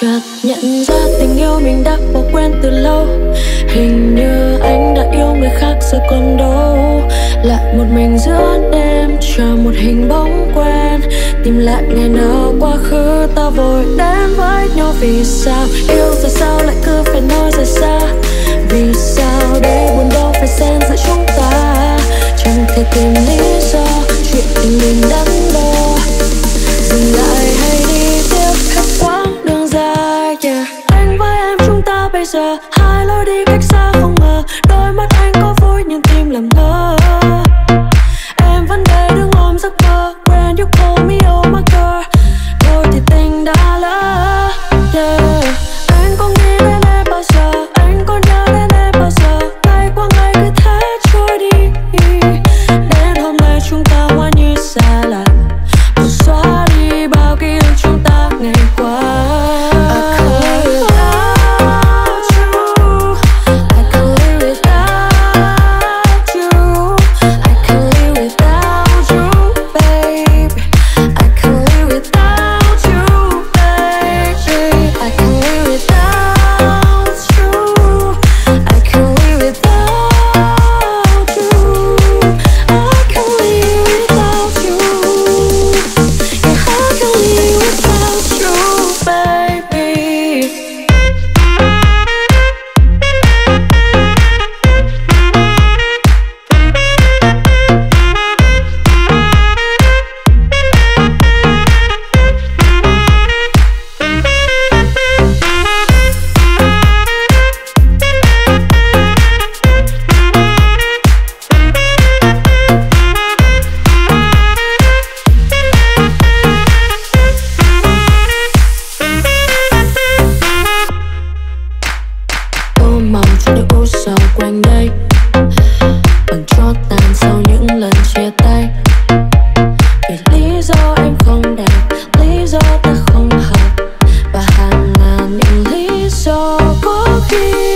chợt nhận ra tình yêu mình đã bỏ quên từ lâu. Hình như anh đã yêu người khác rồi còn đâu. Lại một mình giữa đêm, chờ một hình bóng quen. Tìm lại ngày nào quá khứ ta vội đến với nhau. Vì sao? Yêu rồi sao lại cứ phải nói rời xa? Vì sao để buồn đau phải xen giữa chúng ta? Chẳng thể tìm lý giờ hai lối đi cách xa không ngờ đôi mắt be